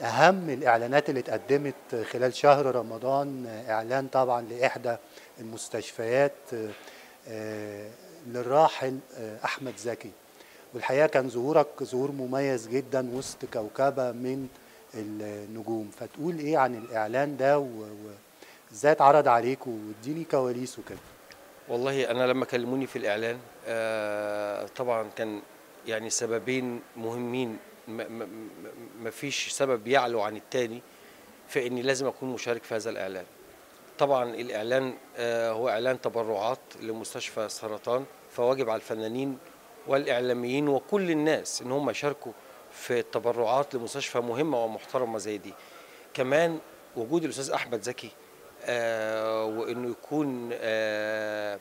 أهم الإعلانات اللي اتقدمت خلال شهر رمضان إعلان طبعا لإحدى المستشفيات آه، للراحل آه، أحمد زكي. والحقيقة كان ظهورك ظهور مميز جدا وسط كوكبة من النجوم. فتقول إيه عن الإعلان ده وإزاي اتعرض عليك واديني كواليسه كده والله أنا لما كلموني في الإعلان آه، طبعا كان يعني سببين مهمين ما فيش سبب يعلو عن التاني في إني لازم أكون مشارك في هذا الإعلان. طبعا الإعلان آه، هو إعلان تبرعات لمستشفى السرطان فواجب على الفنانين والإعلاميين وكل الناس إن هم يشاركوا في التبرعات لمستشفى مهمة ومحترمة زي دي. كمان وجود الأستاذ أحمد زكي آه، وإنه يكون آه،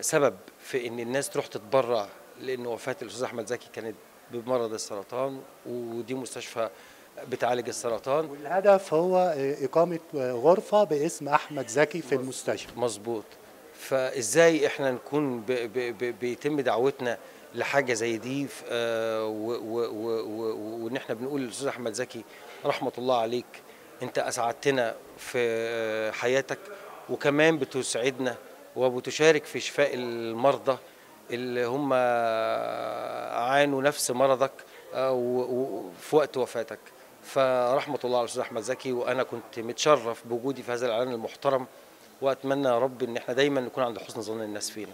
سبب في إن الناس تروح تتبرع لأن وفاة الأستاذ أحمد زكي كانت بمرض السرطان ودي مستشفى بتعالج السرطان. والهدف هو إقامة غرفة باسم أحمد زكي في المستشفى. مظبوط. فإزاي إحنا نكون بيتم دعوتنا لحاجة زي دي؟ وإن إحنا بنقول للأستاذ أحمد زكي رحمة الله عليك أنت أسعدتنا في حياتك وكمان بتسعدنا وبتشارك في شفاء المرضى اللي هم عانوا نفس مرضك آه، في وقت وفاتك. فرحمة الله على الأستاذ أحمد زكي وأنا كنت متشرف بوجودي في هذا الإعلان المحترم وأتمنى يا رب إن إحنا دايما نكون عند حسن ظن الناس فينا.